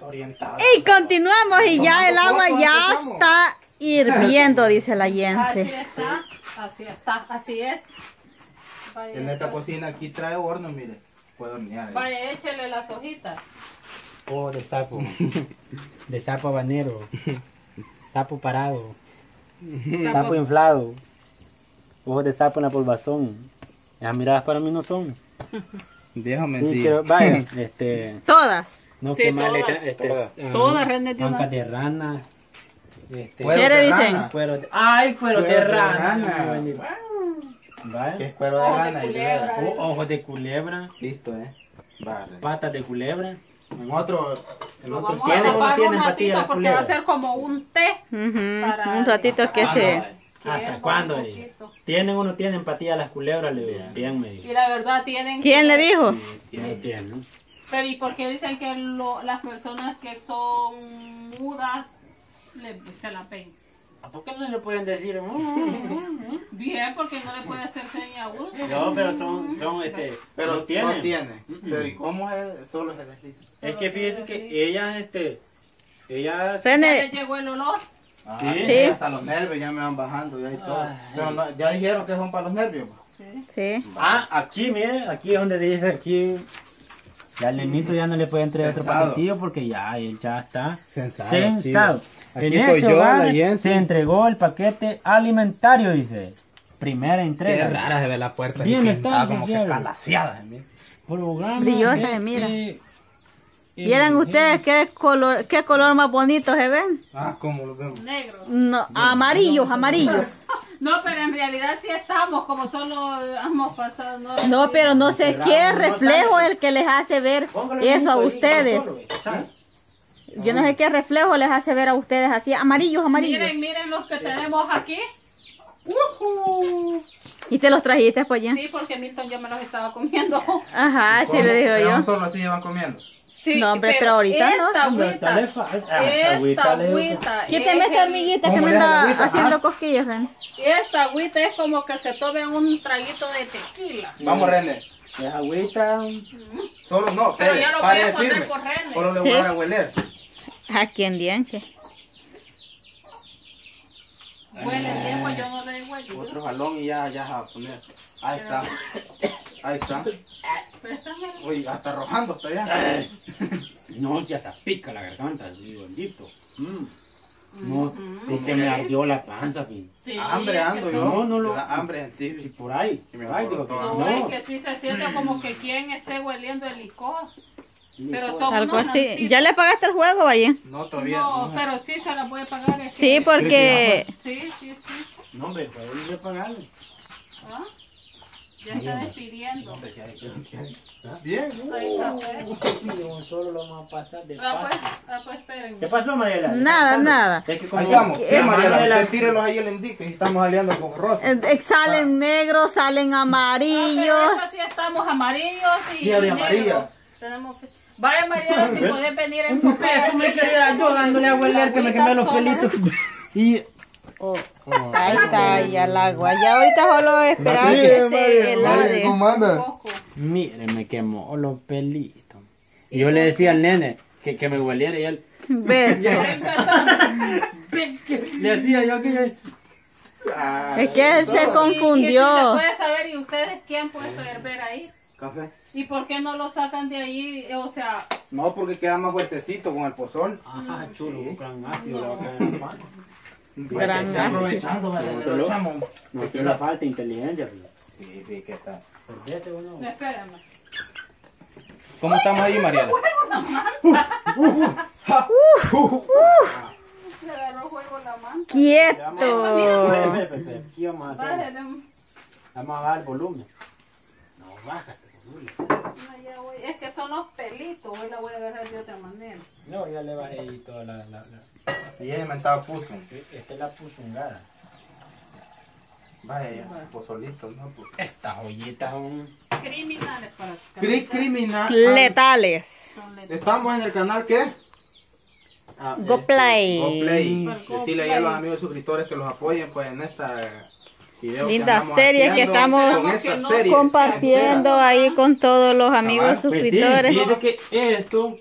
Orientado. Y continuamos y ya el agua ya está hirviendo, dice la Así Yense. está, así está, así es. Vaya, En esta cocina aquí trae horno, mire. Puedo hornear. ahí. vaya, échele las hojitas. Oh, de sapo. De sapo habanero. Sapo parado. Sapo inflado. Ojos de sapo en la polvazón. Las miradas para mí no son. Sí, mentira. pero vaya, este. Todas. No, Sí, que mal todas. hecha. Este, Todas. ah, Todas, René, de una- de rana. Este, Cuero ¿Qué le de dicen? rana. cuero de- Ay, cuero, de Cuero de rana. rana. Vaya. Que es cuero de de rana de culebra. veras. O- ojos de culebra. Listo, eh. Vale. Patas de culebra. En otro. En Lo otro vamos a ¿Tienen o no un patillas ratito porque va a ser como un té. Ujú, Para- Un ratito que Ah, se... no, ¿Hasta cuándo? ¿Tienen o no tienen patillas las culebras? Le digo, bien, me dijo. Y la verdad tienen... ¿Quién le dijo? Sí, tienen, tienen, ¿no? Pero ¿y por qué dicen que lo- las personas que son mudas le- se la ven? ¿A por qué no le pueden decir? "Mm, Bien, porque no le puede hacer seña aguda. No, pero son, son este, Pero no tienen. No tiene. Pero ¿y cómo es? Solo se desliza. Es que fíjense que ellas, este, ellas, ¿Ya llegó el olor? Ah, Sí. sí. Hasta los nervios ya me van bajando ya y todo. Ay. Pero no- ya dijeron que son para los nervios. pues. sí. ah, aquí, mire, aquí es donde dice, aquí, ya el nenito ya no le puede entregar otro paquetillo porque ya él ya está censado. tío. Aquí En estoy este yo, hogar la Jensi. se entregó el paquete alimentario, dice, primera Qué entrega. rara se ve la puerta. Bien está, estaba como que calaseada. Programa Brillosa, de- mira. eh, ¿Vieran eh, ustedes qué color, qué color más bonito se ven? Ah, ¿cómo lo vemos? Negros. No, amarillos, amarillos. No, pero en realidad sí estamos, como solo hemos pasado. No, No, pero no sé qué reflejo el que les hace ver eso a ustedes. solo, ¿sabes? Yo no sé qué reflejo les hace ver a ustedes así, amarillos, amarillos. Miren, miren los que tenemos aquí. Y te los trajiste, pues ya. Sí, porque Milton ya me los estaba comiendo. Ajá, sí le digo ¿Pero yo. solo así llevan comiendo? Sí, No, hombre, pero ahorita no. esta Hombre, agüita, ahorita le falta. Ah, esta agüita agüita, Quíteme es esta hormiguita que ¿Cómo me anda agüita? haciendo Ah. cosquillas, Ren. Esta agüita es como que se tome un traguito de tequila. Vamos, René. Es agüita. Solo no, Pero espere, ya lo voy a poner firme. por René. Solo le voy a dar a hueler. Aquí en Dianche. Huele bien, pues yo no le huele. Otro jalón y ya, ya se va a poner. Ahí está. Ahí está. Préstame. Uy, hasta arrojando está ya. Ay, No, si hasta pica la garganta, digo, bendito. Mm. No, es que me ardió la panza, fin. Sí, hambre que ando yo. No, no lo- La hambre en Y ti. por ahí, Y me ahí, digo, alborotó. No, es no. que sí se siente como que quien esté hueliendo el licor. Pero son Algo así. ¿Ya le pagaste el juego, Valle? No, todavía. No, no. pero sí se la puede pagar. Sí, que- porque... Sí, sí, sí. No, hombre, puede ir a pagarle. ¿Ah? Ya está despidiendo. Bien. Ahí está, pues. solo lo vamos a pasar de Ah, pues, ah, pues. ¿Qué pasó, Mariela? Nada, nada. Es que como Ahí estamos. Sí, la Mariela, usted tírelos ahí el indique y estamos aliando con rosa. Eh, Salen negros, salen Ah, amarillos. sí estamos amarillos y amarilla. Tenemos que- Vaya Mariela, si podés venir a enfocar. Eso me quería yo dándole a hueler que me quemé los pelitos. Y Ahí está, ya el agua. Ya ahorita solo esperar que se helade. ¿Cómo anda? Mire, me quemó los pelitos. Y yo le decía al nene que, que me hueliera y él Beso. Le decía yo que Ah, Es que él se Y- y si se confundió. puede saber, ¿y ustedes quién puede hervir ahí? Café. ¿Y por qué no lo sacan de ahí? O sea, No, porque queda más fuertecito con el pozol. Ajá, chulo, un gran ácido le va a caer en la mano. Gran Está ácido. Aprovechando, vale, No, aprovechamos. No tiene falta inteligencia, fíjate. Sí, sí, ¿qué tal? Perdete uno. espérame. ¿Cómo estamos ahí, Mariela? Le agarró juego la manta. Quieto. ¿Qué vamos a hacer? Bájale, Vamos a bajar volumen. No, bájate, volumen. no, ya voy. Es que son los pelitos, hoy la voy a agarrar de otra manera. No, ya le bajé ahí toda la... la, la- ella me estaba puso. Esta es la pusungada. Vaya, ya, pozolito, ¿no? Pues. Estas joyitas son... Criminales para Cri criminal. Letales. Estamos en el canal ¿qué? Ah, Go este, Play. Go Play. Go Decirle ahí a los amigos suscriptores que los apoyen pues en esta video Linda serie que estamos con. Compartiendo ahí con todos los amigos. Pues sí, suscriptores. que esto.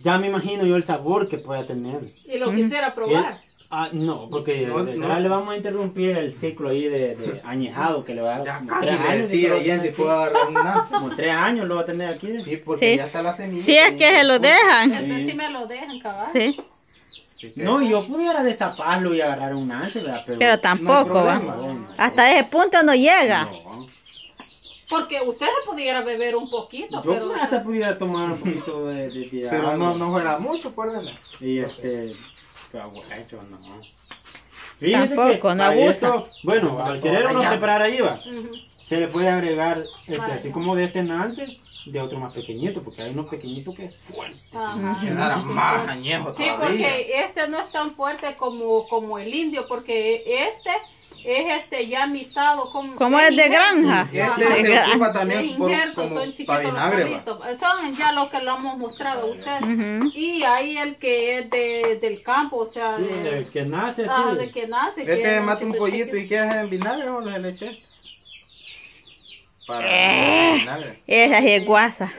Ya me imagino yo el sabor que pueda tener. Y lo quisiera probar. Ah, no, porque No, de- no. ahora le vamos a interrumpir el ciclo ahí de, de añejado que le va a Ya dar como casi tres le años. decía un. Como tres años lo va a tener aquí. Sí, porque Sí. ya está la semilla. Si es que se lo dejan. Ese sí me lo dejan, cabal. Sí, No, yo pudiera destaparlo y agarrar un ¿verdad? Pero, pero tampoco, problema. Hasta ese punto no llega. No. Porque usted se pudiera beber un poquito, Yo pero... hasta pudiera tomar un poquito de, de, de Pero no, no fuera mucho, pues. Y este, pero borracho, no. Fíjese Tampoco, que no para abusa. eso, bueno, al querer uno separar ahí va, se le puede agregar, este, Vale. así como de este nance, de otro más pequeñito, porque hay unos pequeñitos que fuertes. Ajá. Quedara más añejo Sí, todavía. porque este no es tan fuerte como, como el indio, porque este es este ya amistado con... Como es de injerto. granja. Este se Gra- ocupa De también por, como son chiquitos para los vinagre, palitos. Son ya lo que lo hemos mostrado a usted. Ujú. Y hay el que es de, del campo, o sea, Sí, de, el que nace ah, de que nace. que Este es mata un chiquito, pollito chiquito. y quieres en vinagre o le eché. Para Eh. vinagre. Esa sí es guasa.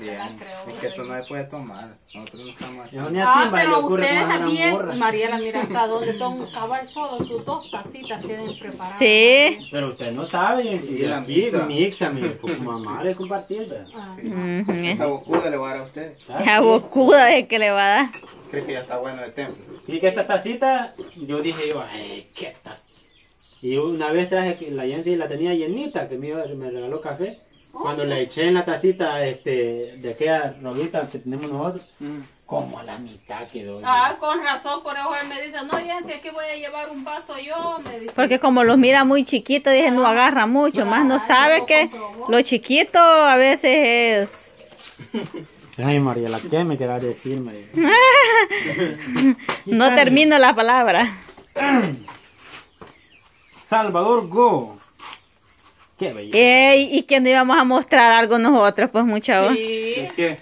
Bien. la creo, Es que esto güey. no se puede tomar. Nosotros no estamos Es así. una Ah, le pero ocurre ustedes también. Mariela, mira hasta dónde son cabal solo, sus dos tacitas tienen preparadas. Sí. Pero usted no sabe, y Sí, y la aquí mixa. mixa, mi mamá de compartir, ¿verdad? Ah. Ujú. Esta bocuda le voy a dar a usted. Esa bocuda de que le va a dar. Creo que ya está bueno el templo. Y que esta tacita, yo dije yo, ay, qué taza. Y una vez traje, que la Yancy la tenía llenita, que me, me regaló café. Cuando le eché en la tacita este, de aquella robita que tenemos nosotros, como a la mitad quedó. Ah, con razón, por eso él me dice, no, Yancy, aquí voy a llevar un vaso yo, me dice. Porque como los mira muy chiquitos, dije, no agarra mucho. Más no sabe que lo chiquito a veces es... Ay, María, la que me queda decirme. No termino la palabra. Salvador Go. Qué belleza. Ey, y que no íbamos a mostrar algo nosotros, pues mucha voz. Sí. Es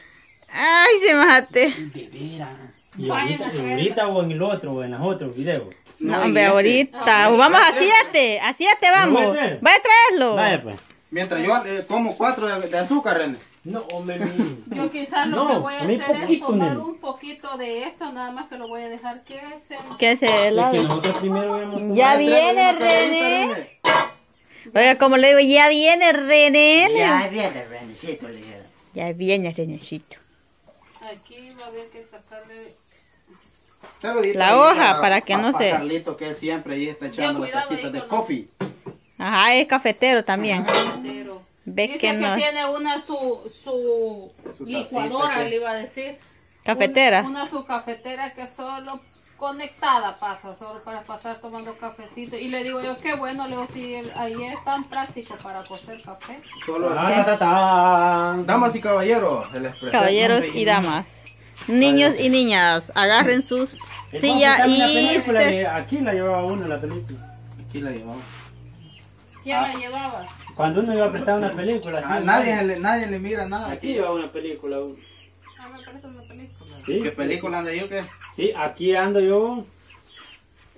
Ay, se me jate. De veras. Y ahorita, o en el otro, o en los otros videos. No, en hombre, este. ahorita. Vamos a siete. A siete ¿Lo vamos. voy a traer? Vaya a traerlo. Vaya pues. Mientras yo eh, como cuatro de, de azúcar, René. No, hombre, Yo quizás lo No, que voy a hacer es tomar un poquito de esto, nada más que lo voy a dejar que se... Que se helado. Ya viene René. Oiga, como le digo, ya viene René. Ya viene Renecito, le dijeron. Ya viene Renécito. Aquí va a haber que sacarle... Saludito La hoja, para que no se- Carlito, que él siempre ahí está echando las cuidado ahí tacitas de con coffee. Ajá, es cafetero también. Ve Dice que que, no. tiene una su, su, Su licuadora, que- le iba a decir. Cafetera. Una, una su cafetera que solo conectada pasa, solo para pasar tomando cafecito. Y le digo yo, qué bueno, le digo, si el- ahí es tan práctico para cocer café. Solo Ta, ta, ta, ta. Damas y caballeros. Caballeros y damas. Niños y niñas, agarren sus ¿Y silla cómo está la y película? se... Aquí la llevaba uno la película. Aquí la llevamos. ¿Quién la llevaba? Cuando uno iba a prestar una película. Ah, nadie, le, nadie le mira nada. Aquí llevaba una película. uno. Ah, me parece una película. ¿Sí? ¿Qué película anda yo qué? Sí, aquí ando yo.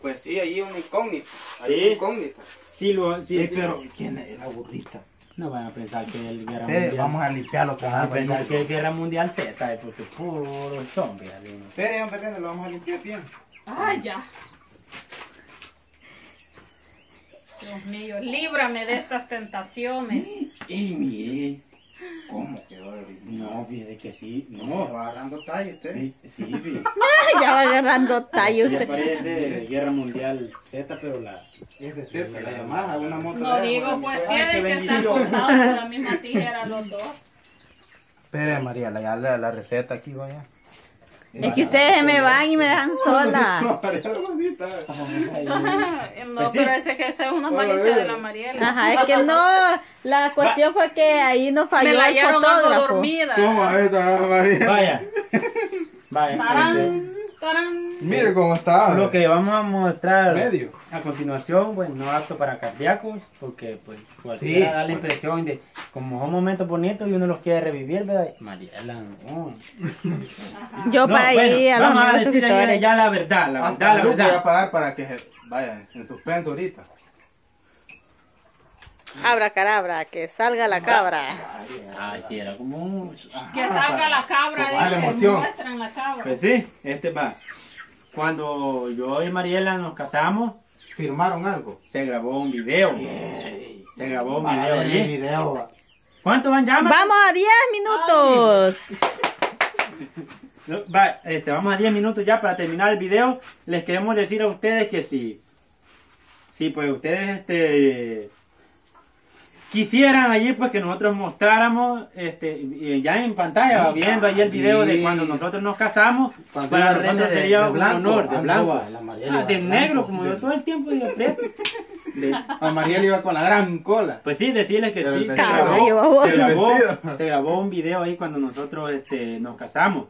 Pues sí, allí una incógnita. Sí. Hay una incógnita. Sí, lo, sí, Sí, sí. pero ¿quién es la burrita? No van a pensar que el guerra mundial. vamos a limpiarlo con Van a agua. pensar que es guerra mundial Z, porque es puro zombie. Espere, hombre, lo vamos a limpiar bien. Ay, ya. Dios mío, líbrame de estas tentaciones. Y mire. ¿Cómo quedó de original? No, fíjate que sí. No, va agarrando tallo usted. Sí, sí, ya va agarrando tallo Ya usted. parece guerra mundial Z, pero la. Es de cierto, la Yamaha, una moto No de digo, pues, qué tienen que estar cortados por la misma tijera los dos. Espere, María, la, ya la, la receta aquí vaya. Es que ustedes me van y me dejan sola. No, bonita. No, Pues pero ese que esa es una malicia de la Mariela. Ajá, es que no, la cuestión fue que ahí nos Me falló la el algo fotógrafo. dormida. ¿Cómo María? Vaya. Vaya. Tarán. Mire cómo está. Lo que vamos a mostrar Medio. a continuación, pues no apto para cardíacos, porque pues cualquiera Sí. da la impresión de como son momentos bonitos y uno los quiere revivir, ¿verdad? Mariela, no. Yo No, para bueno, ir a los vamos a decir ya, la verdad, la Hasta verdad, la luz voy a verdad. pagar para que se vaya en suspenso ahorita. Abracadabra, que salga la cabra. Ay, sí, era como un... Que salga la cabra, Con la emoción. muestran la cabra. Pues sí, este va. Cuando yo y Mariela nos casamos, Firmaron algo. se grabó un video. Se grabó un video allí. video. ¿Cuánto van ya? Vamos a 10 minutos. No, va, este, vamos a 10 minutos ya para terminar el video. Les queremos decir a ustedes que si, si pues ustedes este, quisieran allí pues que nosotros mostráramos este, ya en pantalla, viendo ahí el video de cuando nosotros nos casamos, para nosotros sería de un blanco. honor, de blanco. no, Ah, de negro, como de- yo todo el tiempo de preto. De- A Mariela iba con la gran cola. Pues sí, decirles que Pero sí, se grabó, baboso. se, grabó, Vestido. se grabó un video ahí cuando nosotros este, nos casamos.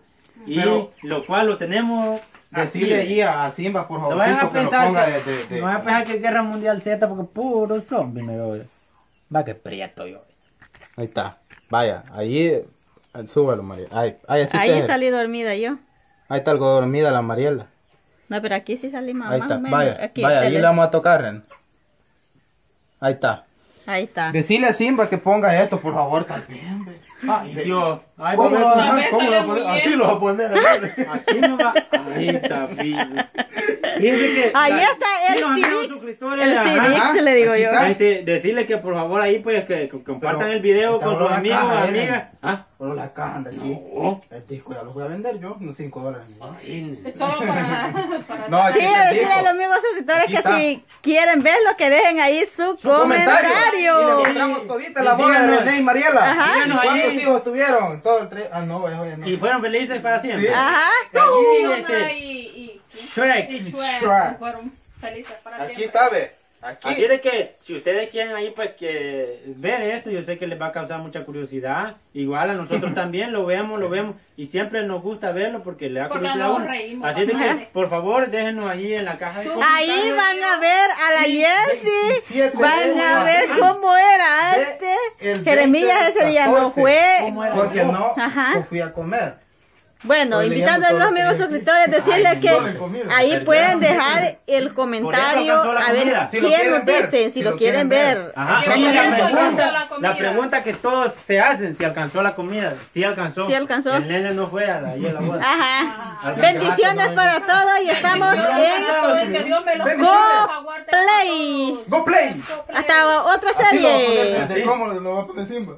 Y Pero- lo cual lo tenemos Decirle allí a, Simba, por No favor, vayan a que lo pensar ponga que, de, de, de- no vayan a pensar que es Guerra Mundial Z porque puro zombie me veo. Va que prieto yo. Ahí está. Vaya, allí. eh, Súbalo, Mariela. Ahí, ahí, así Ahí te- salí dormida yo. Ahí está algo dormida la Mariela. No, pero aquí sí salí más, Ahí más está. o menos. Vaya, Aquí, vaya, allí tele- le vamos a tocar, Ren. Ahí está. Ahí está. Decirle a Simba que ponga esto, por favor, también. Ay, Dios. Ay, ¿Cómo va lo ¿Cómo lo Así lo vas a poner. Así no va. Ahí está. Fíjense que. Ahí la- está el sí, Cirix. suscriptores, El Cirix, le digo yo. Este, decirle que por favor ahí pues que, que compartan Pero el video con sus amigos, caja, ¿eh? amigas. ¿Ah? Solo la caja de aquí. No. El disco ya lo voy a vender yo, unos 5 dólares. Es solo para, para No, Sí, decirle a los amigos suscriptores Aquí que está. si quieren verlo, que dejen ahí su, Su comentario. comentario. Y le mostramos todita la boda de René y Mariela. Ajá. ¿Y Díganos ¿Cuántos ahí. hijos tuvieron? Todo el tres. Ah, no, eso ya no. Y fueron felices para siempre. Sí. Ajá. Este, y, y, Shrek. y Shrek. Shrek fueron felices para Aquí siempre. está, ve. Aquí. Así de que si ustedes quieren ahí pues que ver esto, yo sé que les va a causar mucha curiosidad. Igual a nosotros también lo vemos, lo vemos y siempre nos gusta verlo porque le da Porque curiosidad a nos uno. reímos Así de que por favor déjenos ahí en la caja de Ahí van a ver a la Jessie. 27 Van a ver cómo era antes. Jeremías 20, ese día no 14. fue. ¿Cómo era? Porque no no fui a comer. Bueno, Pues invitando a los amigos suscriptores, decirles Ay, que ahí pueden dejar el comentario a ver. Si quién nos ver, dicen, si lo quieren ver. Ajá, la pregunta, comida. la pregunta que todos se hacen, si alcanzó la comida, si alcanzó. Sí alcanzó. El nene no fue a la, la boda. Ajá. Alcanzó. Bendiciones para todos y estamos en Go Play. Go Play. hasta otra Así lo voy a poner, serie. ¿Cómo lo voy a poner Simba?